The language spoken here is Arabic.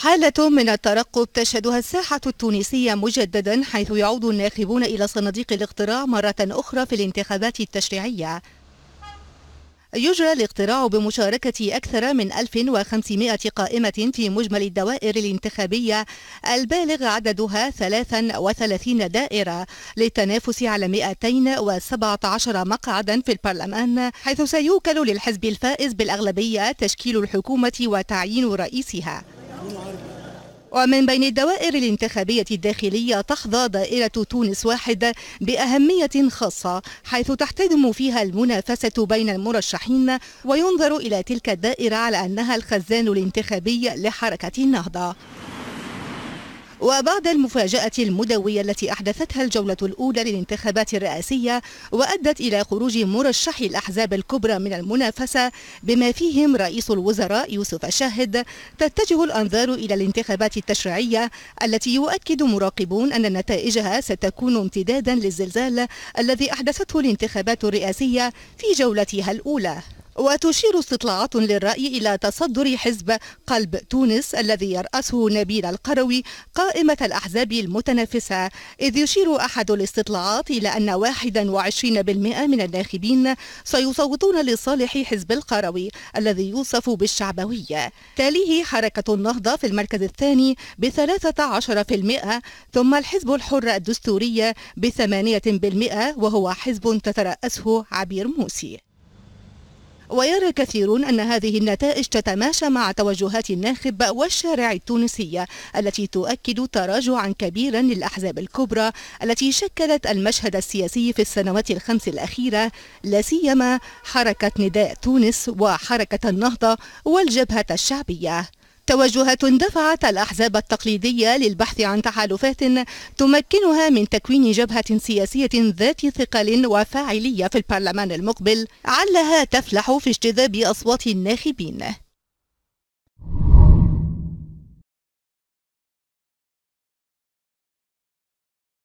حالة من الترقب تشهدها الساحة التونسية مجددا حيث يعود الناخبون إلى صناديق الاقتراع مرة أخرى في الانتخابات التشريعية. يجرى الاقتراع بمشاركة أكثر من 1500 قائمة في مجمل الدوائر الانتخابية البالغ عددها 33 دائرة للتنافس على 217 مقعدا في البرلمان حيث سيوكل للحزب الفائز بالأغلبية تشكيل الحكومة وتعيين رئيسها. ومن بين الدوائر الانتخابية الداخلية تحظى دائرة تونس واحد بأهمية خاصة حيث تحتدم فيها المنافسة بين المرشحين وينظر إلى تلك الدائرة على أنها الخزان الانتخابي لحركة النهضة. وبعد المفاجأة المدوية التي أحدثتها الجولة الأولى للانتخابات الرئاسية وأدت إلى خروج مرشحي الأحزاب الكبرى من المنافسة بما فيهم رئيس الوزراء يوسف شاهد تتجه الأنظار إلى الانتخابات التشريعية التي يؤكد مراقبون أن نتائجها ستكون امتدادا للزلزال الذي أحدثته الانتخابات الرئاسية في جولتها الأولى. وتشير استطلاعات للرأي إلى تصدر حزب قلب تونس الذي يرأسه نبيل القروي قائمة الأحزاب المتنافسة. إذ يشير أحد الاستطلاعات إلى أن 21% من الناخبين سيصوتون لصالح حزب القروي الذي يوصف بالشعبوية. تاليه حركة النهضة في المركز الثاني في المئة ثم الحزب الحر الدستوري بثمانية بالمئة وهو حزب تترأسه عبير موسي. ويرى كثيرون أن هذه النتائج تتماشى مع توجهات الناخب والشارع التونسي التي تؤكد تراجعا كبيرا للأحزاب الكبرى التي شكلت المشهد السياسي في السنوات الخمس الأخيرة لا سيما حركة نداء تونس وحركة النهضة والجبهة الشعبية. توجهات دفعت الأحزاب التقليدية للبحث عن تحالفات تمكنها من تكوين جبهة سياسية ذات ثقل وفاعلية في البرلمان المقبل علها تفلح في اجتذاب أصوات الناخبين.